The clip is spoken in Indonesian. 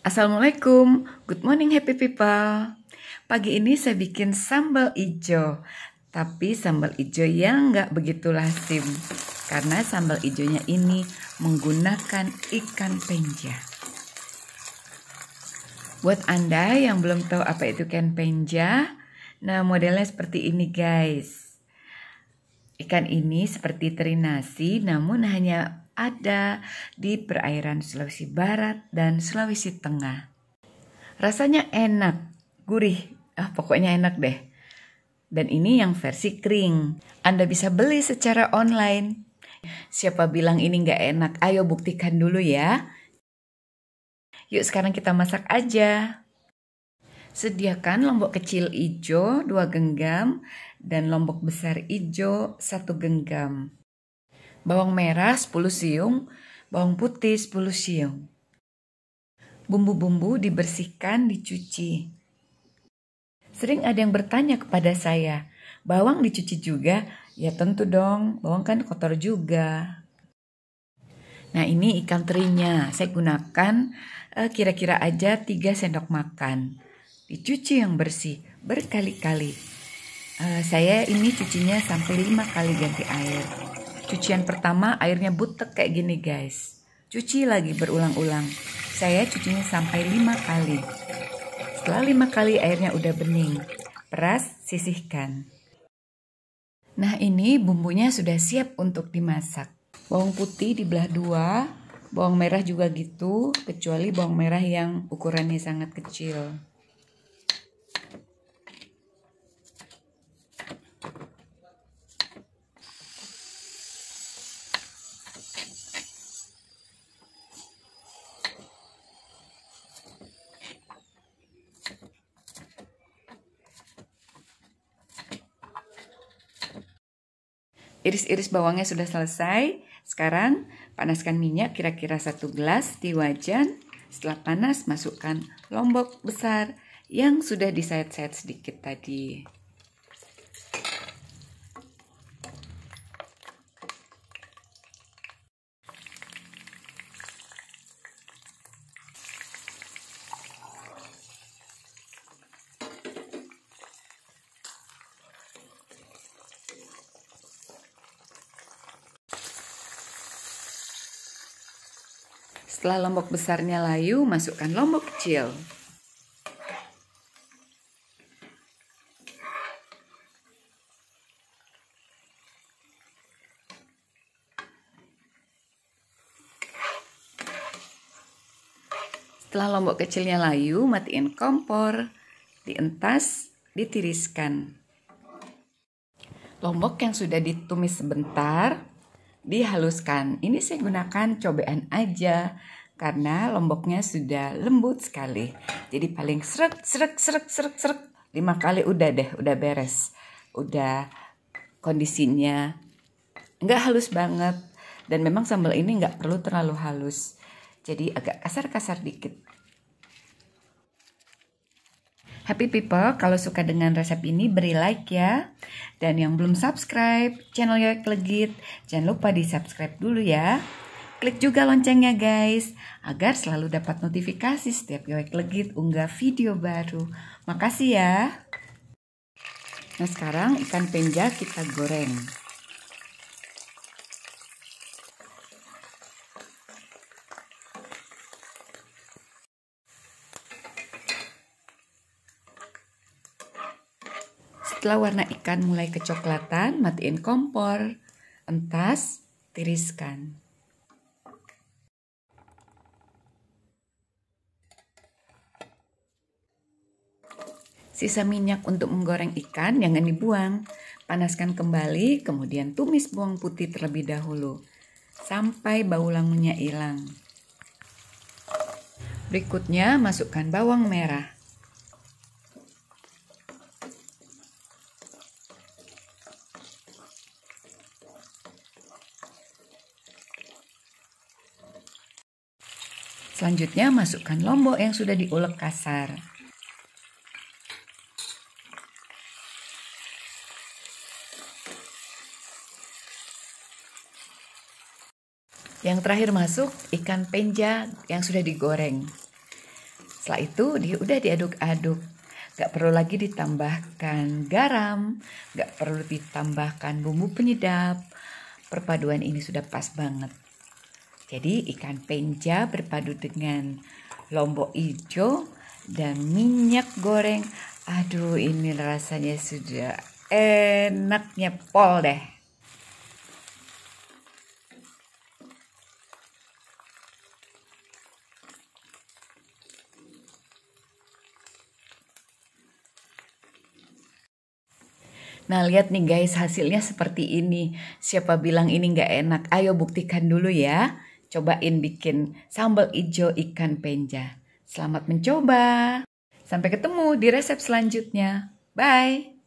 Assalamualaikum, good morning happy people. Pagi ini saya bikin sambal ijo, tapi sambal ijo yang nggak begitu lazim. Karena sambal ijonya ini menggunakan ikan penja. Buat Anda yang belum tahu apa itu ikan penja, nah modelnya seperti ini guys. Ikan ini seperti teri nasi namun hanya ada di perairan Sulawesi Barat dan Sulawesi Tengah. Rasanya enak, gurih, ah pokoknya enak deh. Dan ini yang versi kering. Anda bisa beli secara online. Siapa bilang ini nggak enak? Ayo buktikan dulu ya. Yuk sekarang kita masak aja. Sediakan lombok kecil hijau 2 genggam dan lombok besar hijau 1 genggam. Bawang merah 10 siung, bawang putih 10 siung. Bumbu-bumbu dibersihkan, dicuci. Sering ada yang bertanya kepada saya, bawang dicuci juga? Ya tentu dong, bawang kan kotor juga. Nah ini ikan terinya, saya gunakan eh, kira-kira uh, aja 3 sendok makan. Dicuci yang bersih berkali-kali. Uh, saya ini cucinya sampai 5 kali ganti air. Cucian pertama airnya butek kayak gini guys. Cuci lagi berulang-ulang. Saya cucinya sampai 5 kali. Setelah 5 kali airnya udah bening. Peras, sisihkan. Nah ini bumbunya sudah siap untuk dimasak. Bawang putih dibelah dua, bawang merah juga gitu, kecuali bawang merah yang ukurannya sangat kecil. Iris-iris bawangnya sudah selesai. Sekarang panaskan minyak kira-kira satu gelas di wajan. Setelah panas masukkan lombok besar yang sudah disayat-sayat sedikit tadi. Setelah lombok besarnya layu, masukkan lombok kecil. Setelah lombok kecilnya layu, matiin kompor, dientas, ditiriskan. Lombok yang sudah ditumis sebentar, dihaluskan. Ini saya gunakan cobean aja karena lomboknya sudah lembut sekali. Jadi paling serak serak serak serak serak lima kali udah deh, udah beres. Udah kondisinya nggak halus banget dan memang sambal ini nggak perlu terlalu halus. Jadi agak kasar-kasar dikit. Happy people, kalau suka dengan resep ini beri like ya. Dan yang belum subscribe channel Yoyok Legit, jangan lupa di subscribe dulu ya. Klik juga loncengnya guys, agar selalu dapat notifikasi setiap Yoyok Legit unggah video baru. Makasih ya. Nah sekarang ikan penja kita goreng. Setelah warna ikan mulai kecoklatan, matiin kompor. Entas, tiriskan. Sisa minyak untuk menggoreng ikan jangan dibuang. Panaskan kembali, kemudian tumis bawang putih terlebih dahulu. Sampai bau langunya hilang. Berikutnya masukkan bawang merah. Selanjutnya masukkan lombok yang sudah diulek kasar. Yang terakhir masuk ikan penja yang sudah digoreng. Setelah itu dia udah diaduk-aduk. Gak perlu lagi ditambahkan garam, gak perlu ditambahkan bumbu penyedap. Perpaduan ini sudah pas banget. Jadi ikan penja berpadu dengan lombok hijau dan minyak goreng. Aduh ini rasanya sudah enaknya pol deh. Nah lihat nih guys hasilnya seperti ini. Siapa bilang ini nggak enak? Ayo buktikan dulu ya. Cobain bikin sambal hijau ikan penja. Selamat mencoba. Sampai ketemu di resep selanjutnya. Bye.